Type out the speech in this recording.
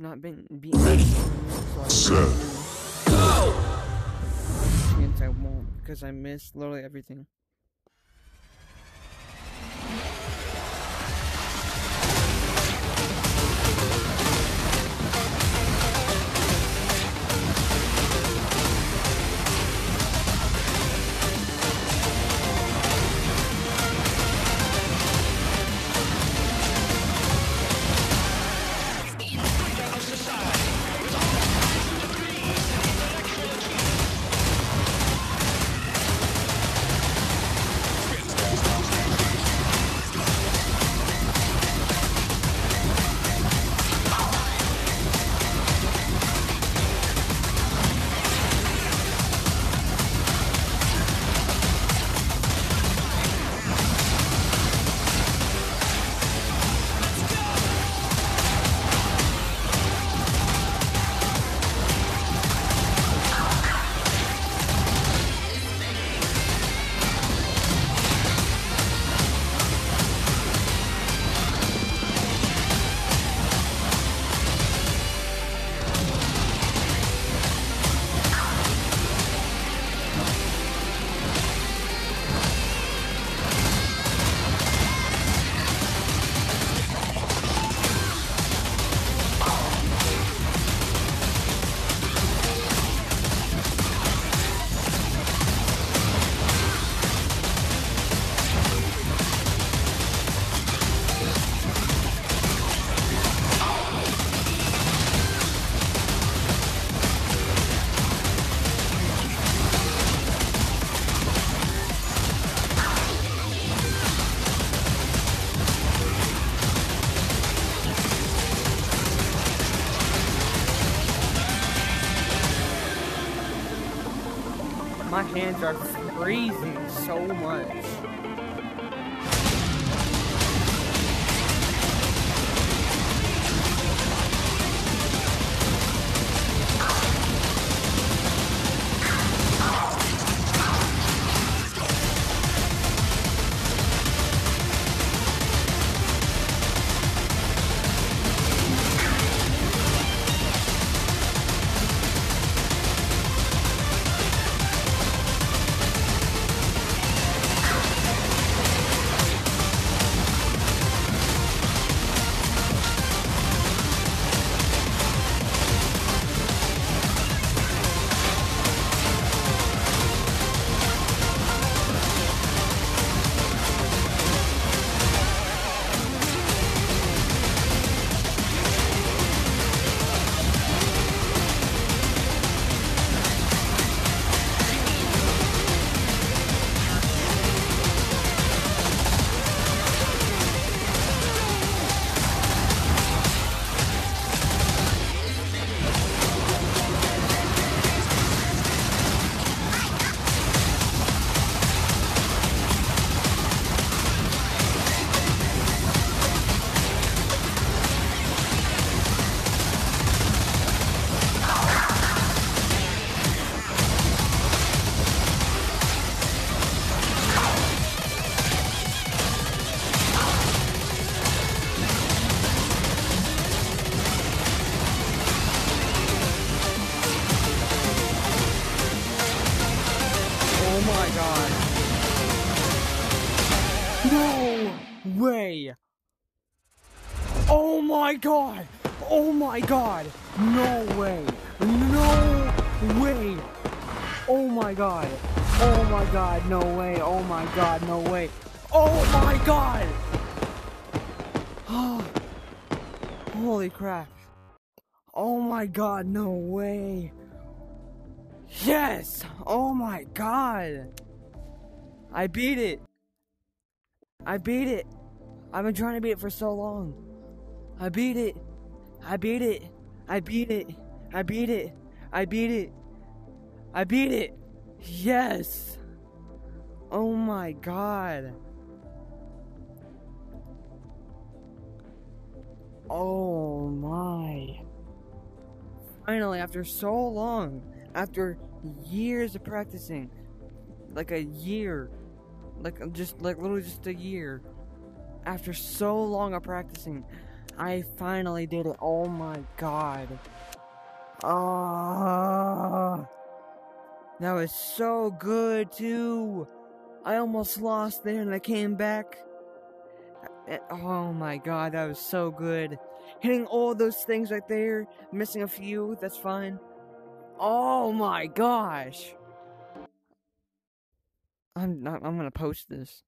not been being so I I won't because I missed literally everything. My hands are freezing so much. Way. Oh my god. Oh my god. No way. No way. Oh my god. Oh my god. No way. Oh my god. No way. Oh my god. Ah. Holy crap. Oh my god. No way. Yes. Oh my god. I beat it. I beat it. I've been trying to beat it for so long. I beat it. I beat it. I beat it. I beat it. I beat it. I beat it. Yes. Oh my god. Oh my. Finally, after so long, after years of practicing, like a year, like just like literally just a year, after so long of practicing, I finally did it. Oh my god. Ah. That was so good too. I almost lost there and I came back. Eh, Oh my god, that was so good. Hitting all those things right there, missing a few, that's fine. Oh my gosh. I'm not, I'm gonna post this.